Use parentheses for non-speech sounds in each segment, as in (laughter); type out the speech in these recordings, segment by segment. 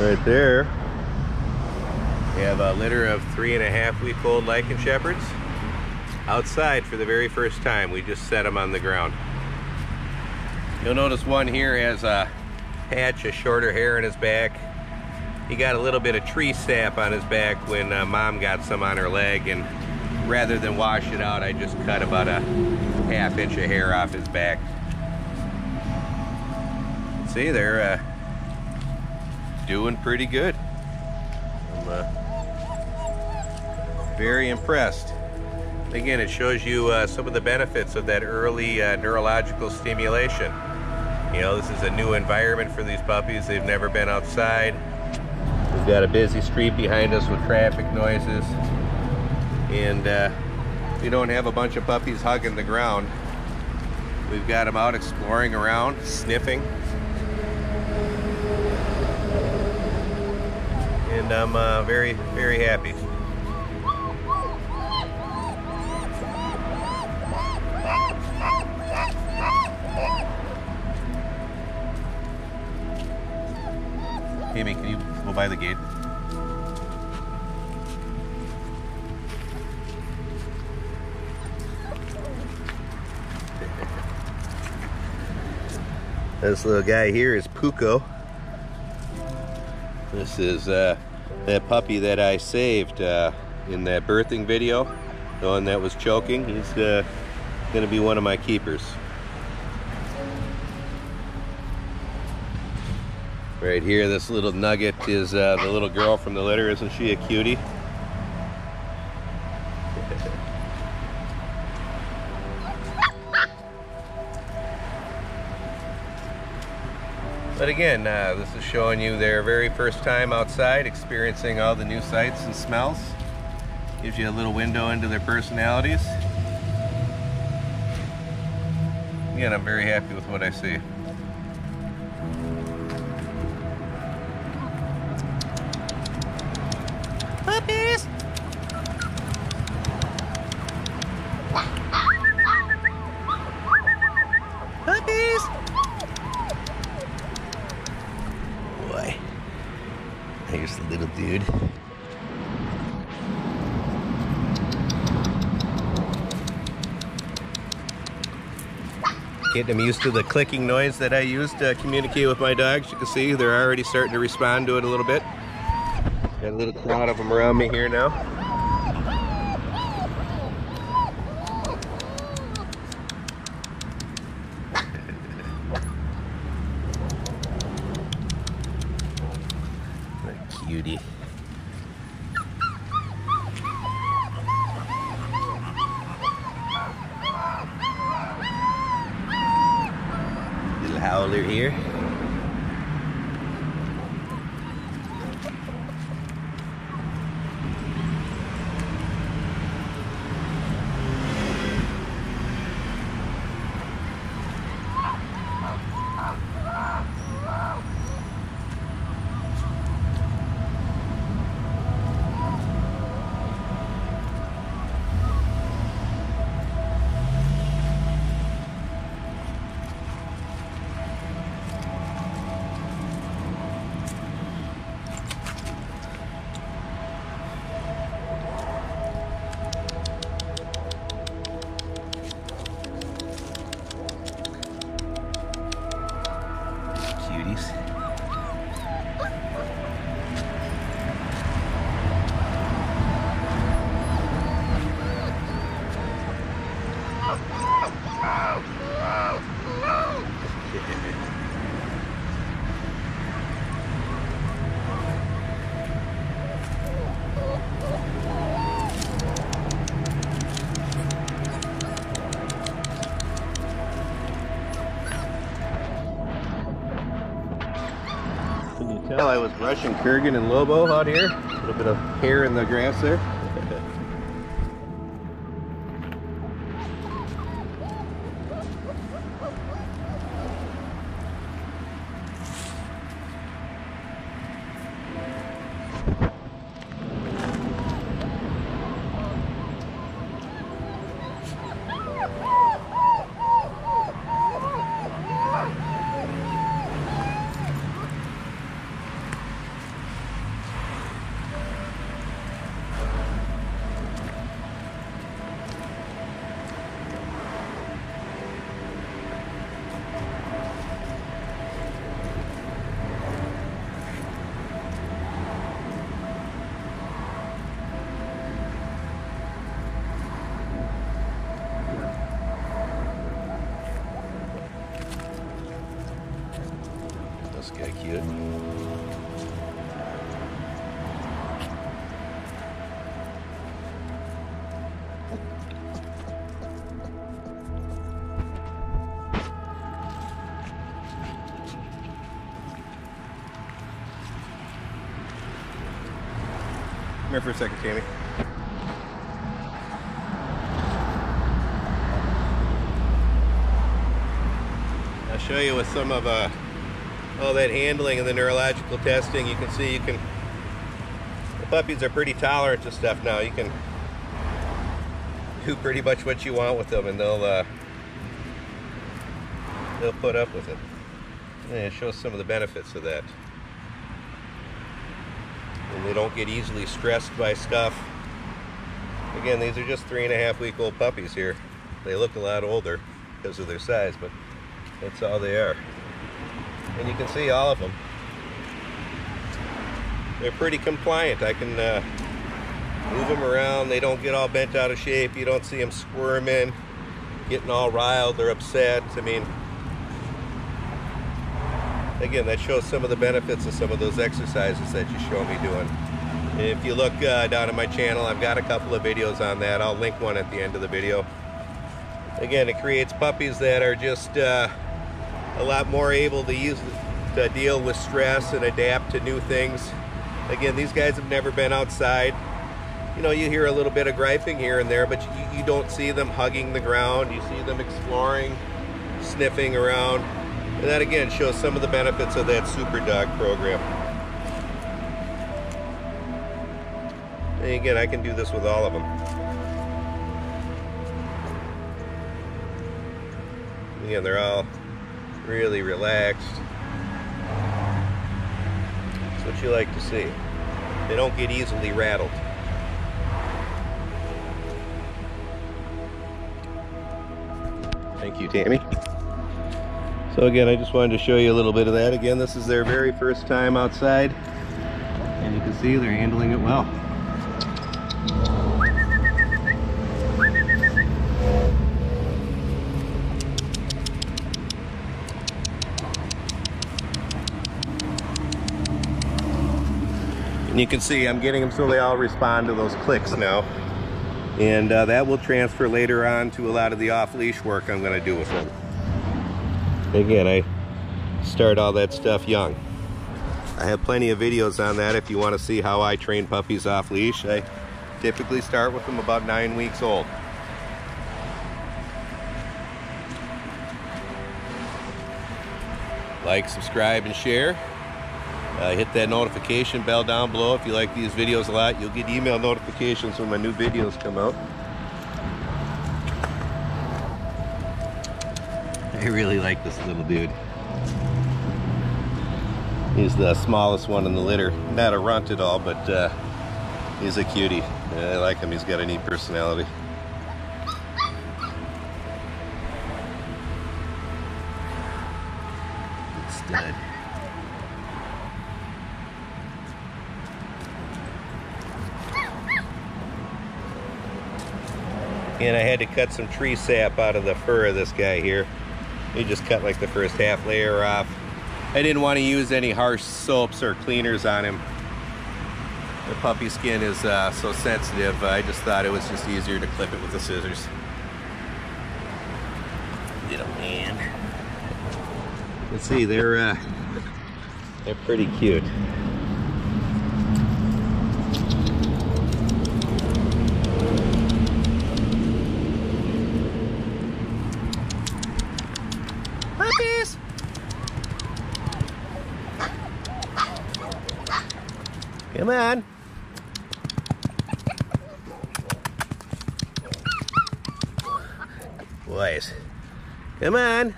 Right there. We have a litter of three and a half week old Lycan Shepherds outside for the very first time. We just set them on the ground. You'll notice one here has a patch of shorter hair in his back. He got a little bit of tree sap on his back when uh, mom got some on her leg and rather than wash it out, I just cut about a half inch of hair off his back. See, they're uh, doing pretty good. I'm uh, very impressed. Again, it shows you uh, some of the benefits of that early uh, neurological stimulation. You know, this is a new environment for these puppies. They've never been outside. We've got a busy street behind us with traffic noises. And uh, we don't have a bunch of puppies hugging the ground. We've got them out exploring around, sniffing. And I'm uh, very, very happy. Amy, can you go by the gate? (laughs) This little guy here is Puko. This is uh, that puppy that I saved uh, in that birthing video. The one that was choking. He's uh, going to be one of my keepers. Right here, this little nugget is uh, the little girl from the litter. Isn't she a cutie? But again, uh, this is showing you their very first time outside, experiencing all the new sights and smells. Gives you a little window into their personalities. Again, I'm very happy with what I see. Puppies! Puppies! Here's the little dude. Getting them used to the clicking noise that I use to communicate with my dogs. You can see they're already starting to respond to it a little bit. Got a little crowd of them around me here now. What a cutie. Little howler here. Brushing Kurgan and Lobo out here? A little bit of hair in the grass there. Come here for a second, Tammy. I'll show you with some of uh, all that handling and the neurological testing. You can see you can, the puppies are pretty tolerant to stuff now. You can do pretty much what you want with them and they'll, uh, they'll put up with it. And it shows some of the benefits of that and they don't get easily stressed by stuff. Again, these are just three and a half week old puppies here. They look a lot older because of their size, but that's all they are. And you can see all of them. They're pretty compliant. I can uh, move them around. They don't get all bent out of shape. You don't see them squirming, getting all riled or upset. I mean, again, that shows some of the benefits of some of those exercises that you show me doing. If you look uh, down at my channel, I've got a couple of videos on that. I'll link one at the end of the video. Again, it creates puppies that are just uh, a lot more able to use to deal with stress and adapt to new things. Again, these guys have never been outside. You know, you hear a little bit of griping here and there, but you, you don't see them hugging the ground. You see them exploring, sniffing around. And that again shows some of the benefits of that Super Dog program. And again, I can do this with all of them. Again, they're all really relaxed. That's what you like to see. They don't get easily rattled. Thank you, Tammy. So again, I just wanted to show you a little bit of that. Again, this is their very first time outside. And you can see they're handling it well. And you can see I'm getting them so they all respond to those clicks now. And uh, that will transfer later on to a lot of the off-leash work I'm going to do with them. Again, I start all that stuff young. I have plenty of videos on that if you want to see how I train puppies off leash. I typically start with them about nine weeks old. Like, subscribe, and share. Uh, hit that notification bell down below if you like these videos a lot. You'll get email notifications when my new videos come out. I really like this little dude. He's the smallest one in the litter. Not a runt at all, but uh, he's a cutie. I like him. He's got a neat personality. And I had to cut some tree sap out of the fur of this guy here. He just cut like the first half layer off. I didn't want to use any harsh soaps or cleaners on him. The puppy skin is uh, so sensitive, I just thought it was just easier to clip it with the scissors. Little man. Let's see, they're uh, they're pretty cute. Come on. (laughs)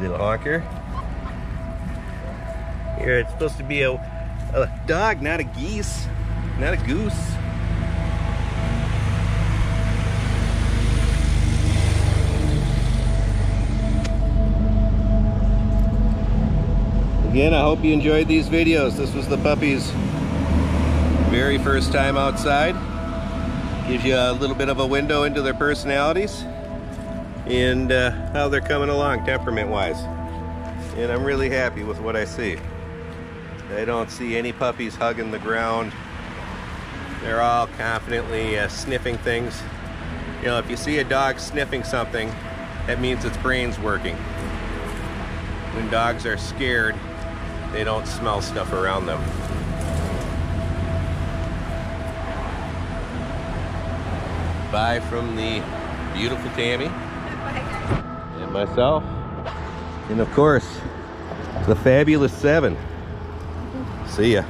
Little honker. Here, it's supposed to be a, a dog, not a geese, not a goose. Again, I hope you enjoyed these videos. This was the puppies' very first time outside. Gives you a little bit of a window into their personalities and uh, how they're coming along temperament wise. And I'm really happy with what I see. I don't see any puppies hugging the ground. They're all confidently uh, sniffing things. You know, if you see a dog sniffing something, that means its brain's working. When dogs are scared, they don't smell stuff around them. Bye from the beautiful Tammy and myself. And of course, the fabulous seven. See ya.